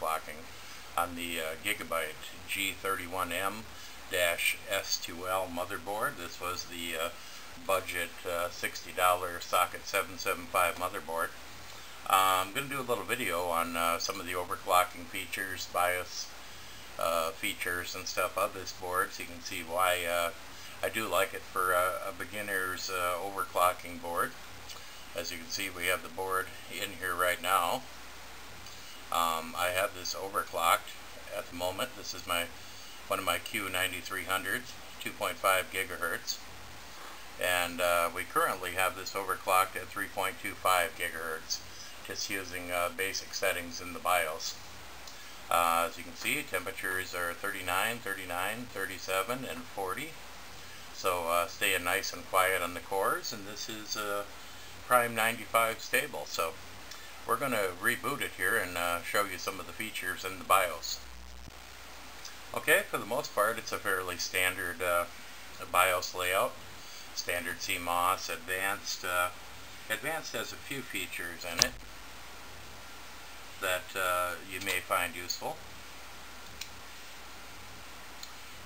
uh, overclocking on the uh, Gigabyte G31M-ES2L motherboard. This was the uh, budget uh, $60 socket 775 motherboard. Uh, I'm going to do a little video on uh, some of the overclocking features, BIOS features and stuff of this board so you can see why I do like it for a, a beginner's overclocking board. As you can see, we have the board in here right now. Um, I have this overclocked at the moment. This is my one of my Q9300s, 2.5 gigahertz. And uh, we currently have this overclocked at 3.25 gigahertz, just using uh, basic settings in the BIOS. Uh, as you can see, temperatures are 39, 39, 37, and 40. So uh, staying nice and quiet on the cores, and this is uh, Prime 95 stable. So we're going to reboot it here and uh, show you some of the features in the BIOS. Okay, for the most part it's a fairly standard uh, BIOS layout. Standard CMOS, Advanced. Uh, Advanced has a few features in it that uh, you may find useful.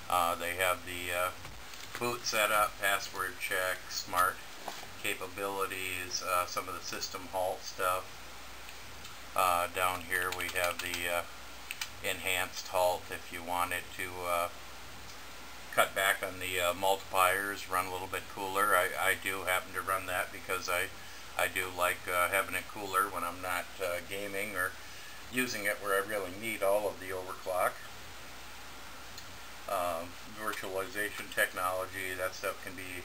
Uh, they have the uh, boot setup, password check, smart capabilities, some of the system halt stuff. Uh, down here we have the uh, enhanced halt if you wanted to uh, cut back on the uh, multipliers, run a little bit cooler. I, I do happen to run that because I, I do like uh, having it cooler when I'm not gaming or using it where I really need all of the overclock. Um, virtualization technology, that stuff can be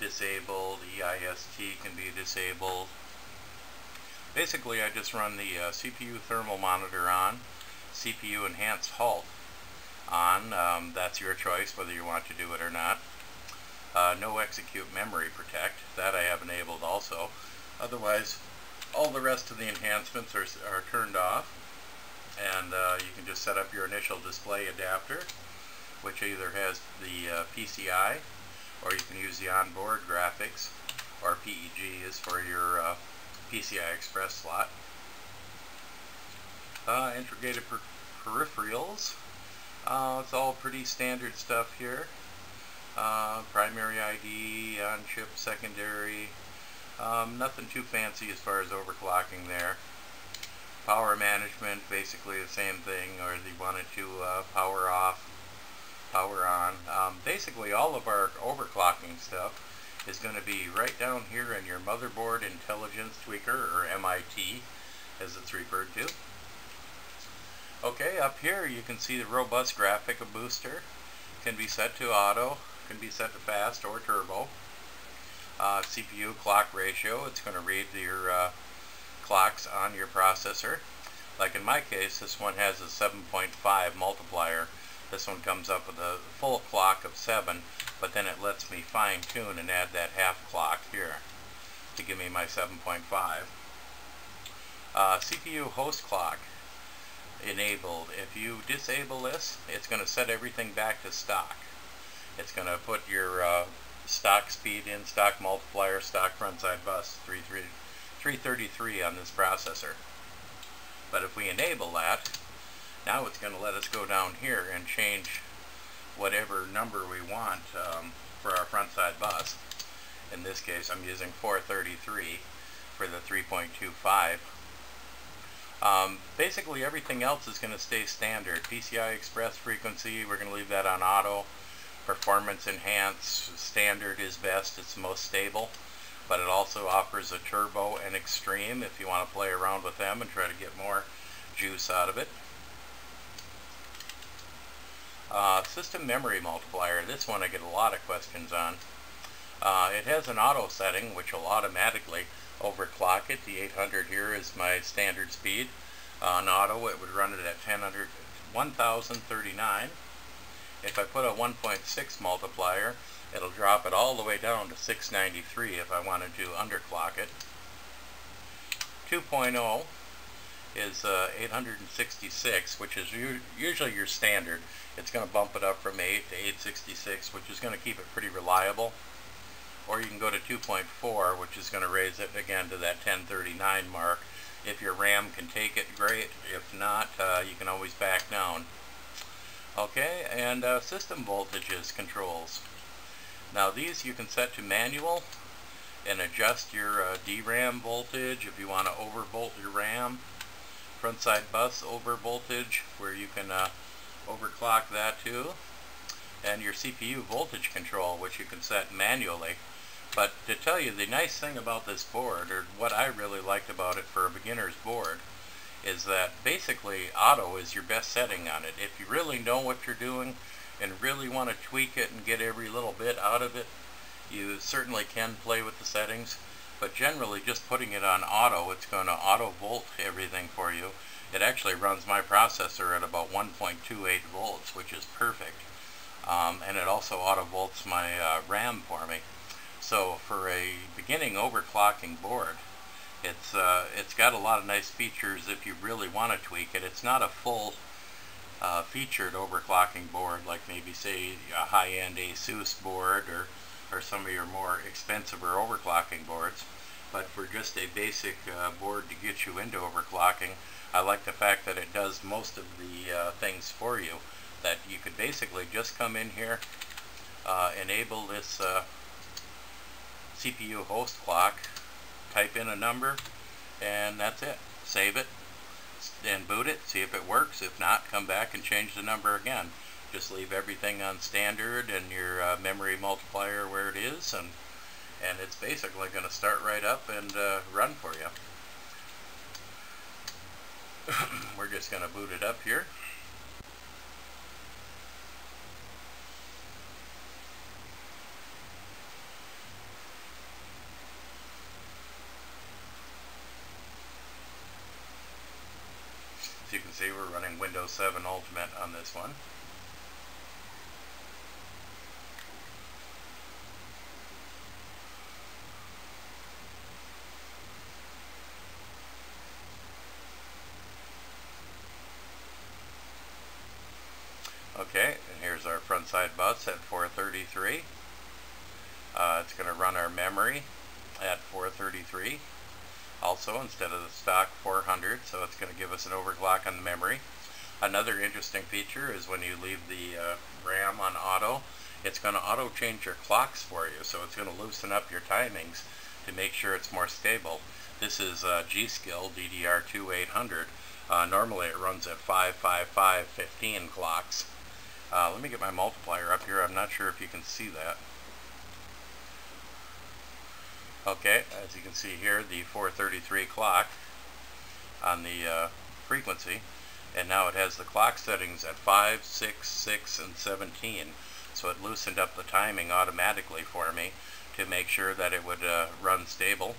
disabled, EIST can be disabled. Basically I just run the uh, CPU thermal monitor on, CPU enhanced halt on, um, that's your choice whether you want to do it or not. Uh, no execute memory protect, that I have enabled also. Otherwise all the rest of the enhancements are, are turned off and uh, you can just set up your initial display adapter which either has the uh, PCI or you can use the onboard graphics or PEG is for your uh, PCI Express slot. Uh, integrated per peripherals. Uh, it's all pretty standard stuff here. Uh, primary ID, on-chip, secondary. Um, nothing too fancy as far as overclocking there. Power management, basically the same thing, or if you wanted to uh, power off power on. Um, basically all of our overclocking stuff is going to be right down here in your motherboard intelligence tweaker or MIT as it's referred to. Okay, up here you can see the robust graphic of booster. Can be set to auto, can be set to fast or turbo. Uh, CPU clock ratio, it's going to read your uh, clocks on your processor. Like in my case, this one has a 7.5 multiplier this one comes up with a full clock of 7, but then it lets me fine tune and add that half clock here to give me my 7.5. Uh, CPU host clock enabled. If you disable this, it's going to set everything back to stock. It's going to put your uh, stock speed in, stock multiplier, stock frontside bus 333 on this processor. But if we enable that, now it's going to let us go down here and change whatever number we want um, for our front side bus. In this case I'm using 433 for the 3.25. Um, basically everything else is going to stay standard. PCI Express frequency, we're going to leave that on auto. Performance enhanced, standard is best, it's most stable. But it also offers a turbo and extreme if you want to play around with them and try to get more juice out of it. Uh, system memory multiplier, this one I get a lot of questions on. Uh, it has an auto setting which will automatically overclock it. The 800 here is my standard speed. Uh, on auto it would run it at 1000, 1039. If I put a 1.6 multiplier it'll drop it all the way down to 693 if I wanted to do underclock it. 2.0 is uh, 866, which is usually your standard. It's going to bump it up from 8 to 866, which is going to keep it pretty reliable. Or you can go to 2.4, which is going to raise it again to that 1039. mark. If your RAM can take it, great. If not, uh, you can always back down. Okay, and uh, system voltages controls. Now these you can set to manual and adjust your uh, DRAM voltage if you want to overvolt your RAM. Front side bus over voltage where you can uh, overclock that too. And your CPU voltage control which you can set manually. But to tell you the nice thing about this board, or what I really liked about it for a beginner's board, is that basically auto is your best setting on it. If you really know what you're doing and really want to tweak it and get every little bit out of it, you certainly can play with the settings. But generally just putting it on auto, it's going to auto volt everything for you. It actually runs my processor at about 1.28 volts, which is perfect. Um, and it also auto volts my uh, RAM for me. So for a beginning overclocking board, it's uh, it's got a lot of nice features if you really want to tweak it. It's not a full uh, featured overclocking board like maybe say a high-end ASUS board or or some of your more expensive or overclocking boards. But for just a basic uh, board to get you into overclocking, I like the fact that it does most of the uh, things for you. That you could basically just come in here, uh, enable this uh, CPU host clock, type in a number, and that's it. Save it, and boot it, see if it works. If not, come back and change the number again. Just leave everything on standard and your uh, memory multiplier where it is, and and it's basically going to start right up and uh, run for you. We're just going to boot it up here. As you can see, we're running Windows 7 Ultimate on this one. Okay, and here's our front side bus at 433. Uh, it's going to run our memory at 433 also instead of the stock 400 so it's going to give us an overclock on the memory. Another interesting feature is when you leave the uh, RAM on auto it's going to auto change your clocks for you so it's going to loosen up your timings to make sure it's more stable. This is uh, G-Skill DDR2 800. Uh, normally it runs at 55515 clocks. Uh, let me get my multiplier up here. I'm not sure if you can see that. Okay, as you can see here, the 433 clock on the uh, frequency, and now it has the clock settings at 5, 6, 6, and 17. So it loosened up the timing automatically for me to make sure that it would uh, run stable.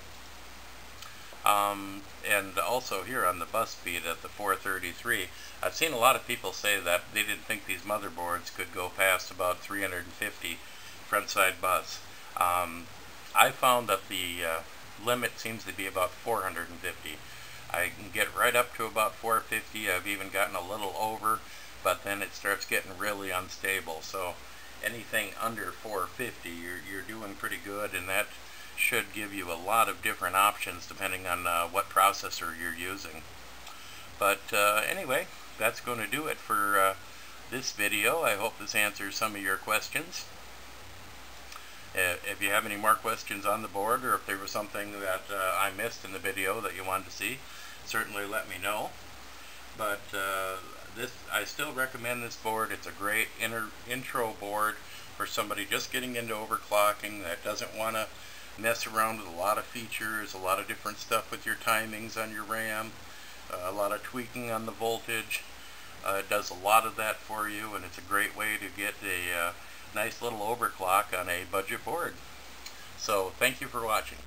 Um, and also here on the bus speed at the 433, I've seen a lot of people say that they didn't think these motherboards could go past about 350 front side bus. Um, I found that the uh, limit seems to be about 450. I can get right up to about 450. I've even gotten a little over, but then it starts getting really unstable. So anything under 450, you're, you're doing pretty good, and that should give you a lot of different options depending on uh, what processor you're using. But uh, anyway, that's going to do it for uh, this video. I hope this answers some of your questions. If you have any more questions on the board or if there was something that uh, I missed in the video that you wanted to see, certainly let me know. But uh, this, I still recommend this board. It's a great intro board for somebody just getting into overclocking that doesn't want to mess around with a lot of features, a lot of different stuff with your timings on your RAM, uh, a lot of tweaking on the voltage. Uh, it does a lot of that for you and it's a great way to get a uh, nice little overclock on a budget board. So thank you for watching.